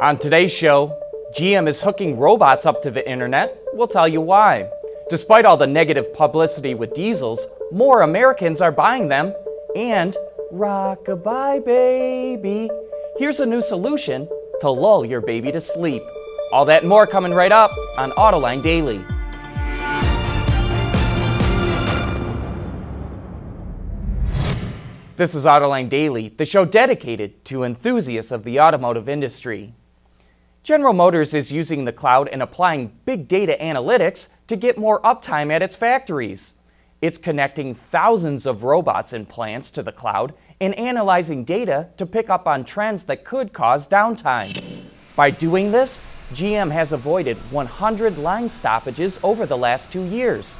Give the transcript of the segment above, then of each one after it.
On today's show, GM is hooking robots up to the internet. We'll tell you why. Despite all the negative publicity with diesels, more Americans are buying them. And rockabye baby. Here's a new solution to lull your baby to sleep. All that more coming right up on Autoline Daily. This is Autoline Daily, the show dedicated to enthusiasts of the automotive industry. General Motors is using the cloud and applying big data analytics to get more uptime at its factories. It's connecting thousands of robots and plants to the cloud and analyzing data to pick up on trends that could cause downtime. By doing this, GM has avoided 100 line stoppages over the last two years.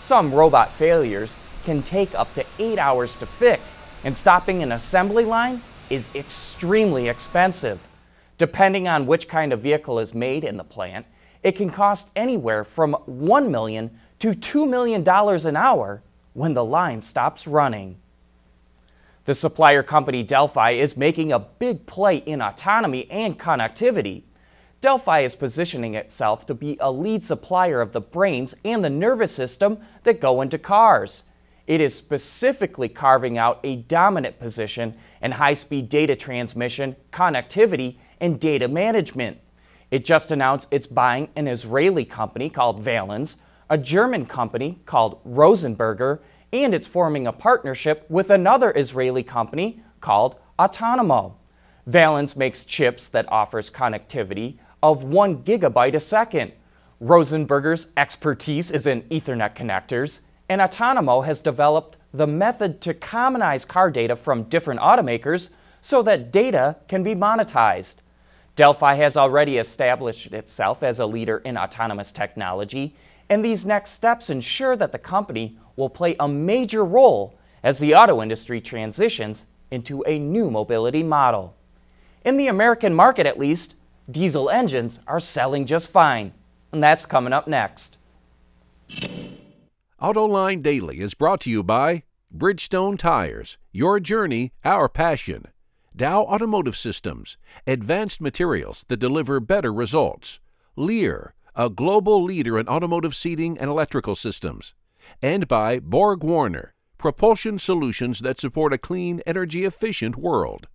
Some robot failures can take up to eight hours to fix, and stopping an assembly line is extremely expensive. Depending on which kind of vehicle is made in the plant, it can cost anywhere from 1 million to $2 million an hour when the line stops running. The supplier company Delphi is making a big play in autonomy and connectivity. Delphi is positioning itself to be a lead supplier of the brains and the nervous system that go into cars. It is specifically carving out a dominant position in high speed data transmission, connectivity, and data management. It just announced it's buying an Israeli company called Valens, a German company called Rosenberger, and it's forming a partnership with another Israeli company called Otonomo. Valens makes chips that offers connectivity of 1 gigabyte a second. Rosenberger's expertise is in Ethernet connectors, and Otonomo has developed the method to commonize car data from different automakers so that data can be monetized. Delphi has already established itself as a leader in autonomous technology, and these next steps ensure that the company will play a major role as the auto industry transitions into a new mobility model. In the American market, at least, diesel engines are selling just fine, and that's coming up next. Autoline Daily is brought to you by Bridgestone Tires, your journey, our passion. Dow Automotive Systems, advanced materials that deliver better results. Lear, a global leader in automotive seating and electrical systems. And by Borg Warner, propulsion solutions that support a clean, energy efficient world.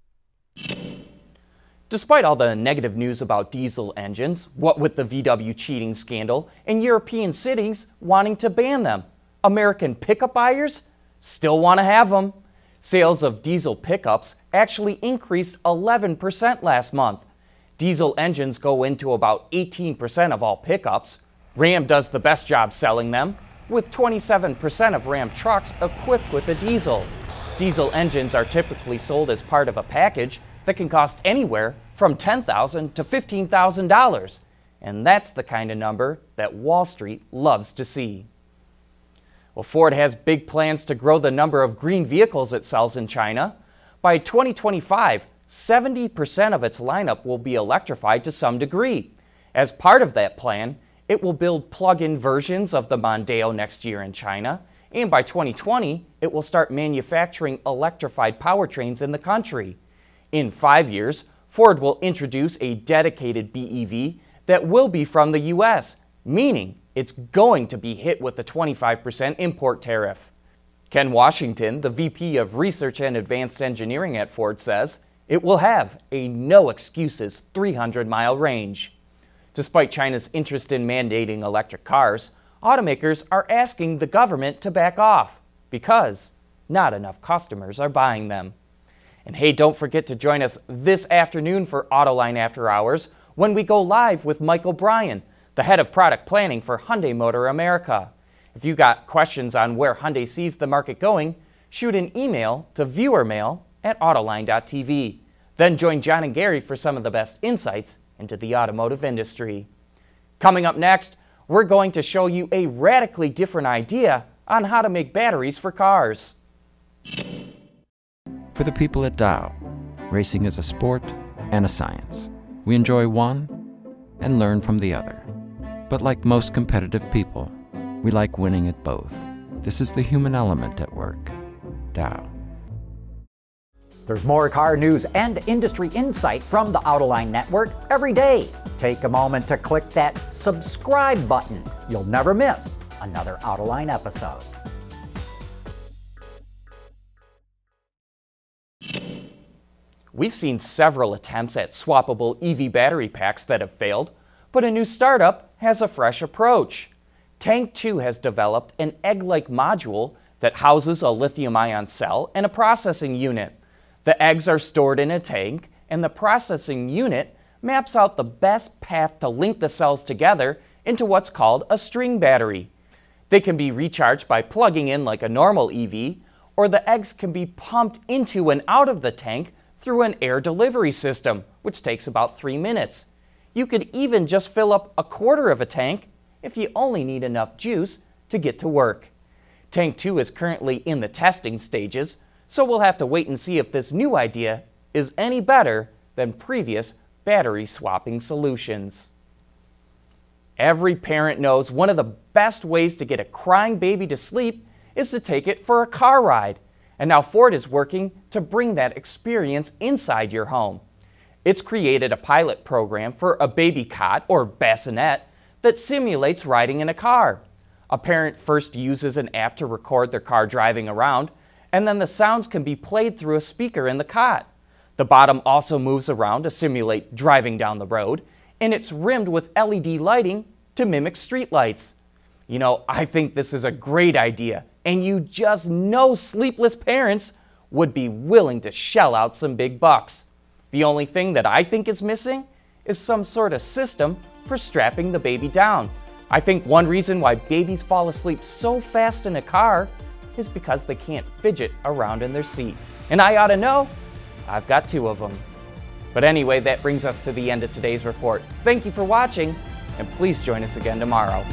Despite all the negative news about diesel engines, what with the VW cheating scandal, and European cities wanting to ban them, American pickup buyers still want to have them. Sales of diesel pickups actually increased 11% last month. Diesel engines go into about 18% of all pickups. Ram does the best job selling them, with 27% of Ram trucks equipped with a diesel. Diesel engines are typically sold as part of a package that can cost anywhere from 10,000 to $15,000. And that's the kind of number that Wall Street loves to see. Well, Ford has big plans to grow the number of green vehicles it sells in China. By 2025, 70% of its lineup will be electrified to some degree. As part of that plan, it will build plug in versions of the Mondeo next year in China, and by 2020, it will start manufacturing electrified powertrains in the country. In five years, Ford will introduce a dedicated BEV that will be from the U.S., meaning it's going to be hit with the 25% import tariff. Ken Washington, the VP of Research and Advanced Engineering at Ford, says it will have a no excuses 300 mile range. Despite China's interest in mandating electric cars, automakers are asking the government to back off because not enough customers are buying them. And hey, don't forget to join us this afternoon for Autoline After Hours when we go live with Michael Bryan the head of product planning for Hyundai Motor America. If you got questions on where Hyundai sees the market going, shoot an email to viewermail at autoline.tv. Then join John and Gary for some of the best insights into the automotive industry. Coming up next, we're going to show you a radically different idea on how to make batteries for cars. For the people at Dow, racing is a sport and a science. We enjoy one and learn from the other. But like most competitive people, we like winning at both. This is the human element at work. Dow. There's more car news and industry insight from the Autoline Network every day. Take a moment to click that subscribe button. You'll never miss another Autoline episode. We've seen several attempts at swappable EV battery packs that have failed, but a new startup has a fresh approach. Tanktwo has developed an egg like module that houses a lithium ion cell and a processing unit. The eggs are stored in a tank, and the processing unit maps out the best path to link the cells together into what's called a string battery. They can be recharged by plugging in like a normal EV, or the eggs can be pumped into and out of the tank through an air delivery system, which takes about three minutes. You could even just fill up a quarter of a tank if you only need enough juice to get to work. Tanktwo is currently in the testing stages, so we'll have to wait and see if this new idea is any better than previous battery swapping solutions. Every parent knows one of the best ways to get a crying baby to sleep is to take it for a car ride. And now Ford is working to bring that experience inside your home. It's created a pilot program for a baby cot or bassinet that simulates riding in a car. A parent first uses an app to record their car driving around, and then the sounds can be played through a speaker in the cot. The bottom also moves around to simulate driving down the road, and it's rimmed with LED lighting to mimic streetlights. You know, I think this is a great idea, and you just know sleepless parents would be willing to shell out some big bucks. The only thing that I think is missing is some sort of system for strapping the baby down. I think one reason why babies fall asleep so fast in a car is because they can't fidget around in their seat. And I ought to know, I've got two of them. But anyway, that brings us to the end of today's report. Thank you for watching, and please join us again tomorrow.